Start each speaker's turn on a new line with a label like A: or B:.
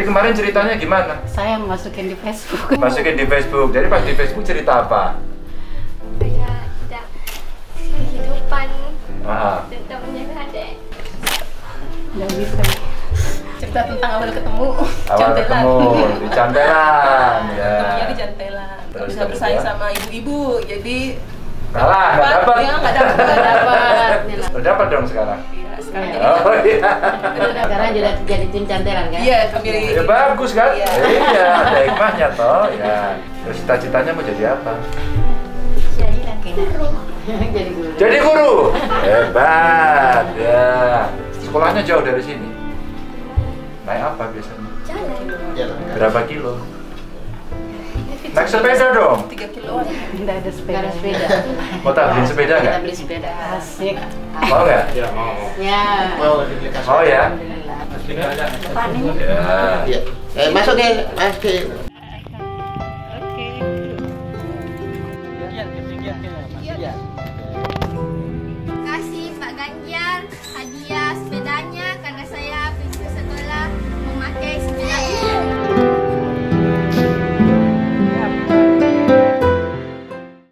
A: kemarin ceritanya gimana?
B: Saya masukin di Facebook.
A: Masukin di Facebook. Jadi pas di Facebook cerita apa?
C: kayak tidak kehidupan
A: Ah,
C: tentang adik
B: Nggak bisa.
D: cerita tentang awal ketemu
A: awal
D: Cantelan.
A: ketemu di Cantelan ya.
D: ketemunya di Cantelan
A: Terus
D: bisa bersaing
A: ya.
D: sama ibu-ibu jadi
A: Kalah, nggak dapat.
D: ya nggak dapat nggak dapat
A: dapat dong sekarang.
D: Iya, sekarang
B: Iya.
D: jadi
A: Oh iya.
B: Sekarang jadi jadi tim cantelan kan?
D: iya kami
A: Ya bagus kan?
D: Iya.
A: Iya, ada hikmahnya toh. Ya. Terus cita-citanya mau jadi apa?
B: Jadi laki jadi guru.
A: Jadi guru. Hebat. Ya. Sekolahnya jauh dari sini. Naik apa biasanya?
C: jalan
A: Berapa kilo? Naik sepeda dong.
D: tiga kiloan
B: Tidak ada sepeda.
C: Nggak ada sepeda.
A: Mau tak beli sepeda
C: kita
A: nggak?
C: beli sepeda
B: Asik.
A: Mau nggak?
E: Ya mau.
C: ya
E: Mau
A: Mau ya?
B: Alhamdulillah.
E: Depan
A: Ya.
E: Iya. Eh masuk ke Mas